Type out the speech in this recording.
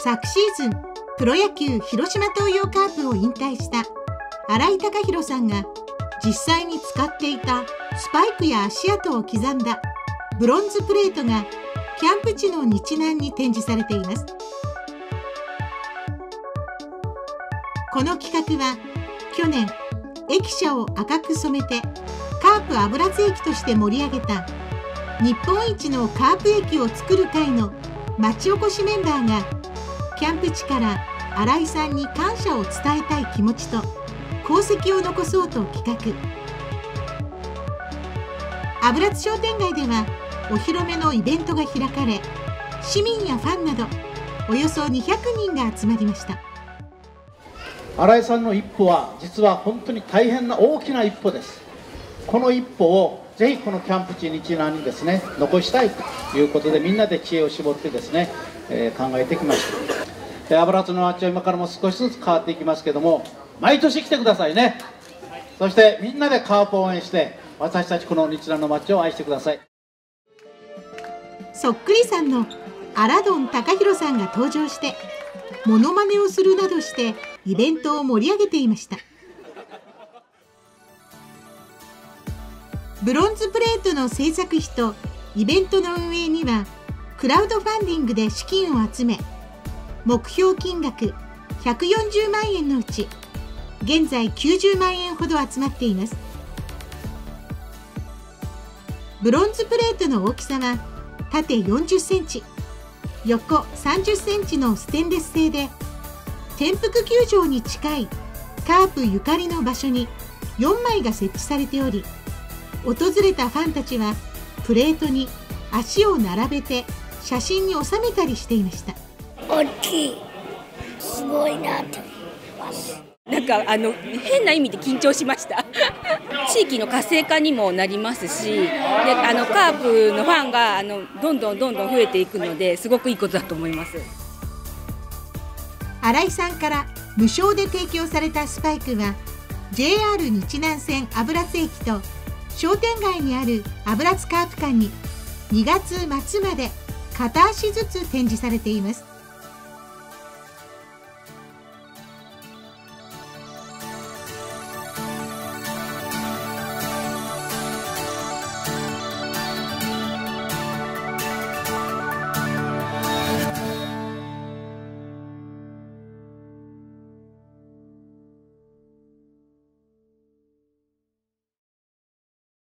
昨シーズンプロ野球広島東洋カープを引退した新井貴弘さんが実際に使っていたスパイクや足跡を刻んだブロンズプレートがキャンプ地の日南に展示されています。この企画は去年駅舎を赤く染めてカープ油津駅として盛り上げた日本一のカープ駅を作る会の町おこしメンバーがキャンプ地から新井さんに感謝を伝えたい気持ちと功績を残そうと企画。油津商店街ではお披露目のイベントが開かれ市民やファンなどおよそ200人が集まりました。新井さんの一歩は実は本当に大変な大きな一歩です。この一歩をぜひこのキャンプ地日南にですね残したいということでみんなで知恵を絞ってですね、えー、考えてきました。油津の町は今からも少しずつ変わっていきますけども毎年来てくださいね。そしてみんなでカープを応援して私たちこの日南の町を愛してください。そっくりさんのアラドン高弘さんが登場してモノマネをするなどしてイベントを盛り上げていました。ブロンズプレートの制作費とイベントの運営にはクラウドファンディングで資金を集め目標金額140万円のうち現在90万円ほど集まっています。ブロンズプレートの大きさは縦40センチ横30センチのステンレス製で転覆球場に近いカープゆかりの場所に4枚が設置されており訪れたファンたちはプレートに足を並べて写真に収めたりしていました。大きい。すごいなと思います。なんかあの変な意味で緊張しました。地域の活性化にもなりますしであのカープのファンがあのどんどんどんどん増えていくのですごくいいことだと思います。新井さんから無償で提供されたスパイクは JR 日南線油津駅と商店街にある油津カープ館に2月末まで片足ずつ展示されています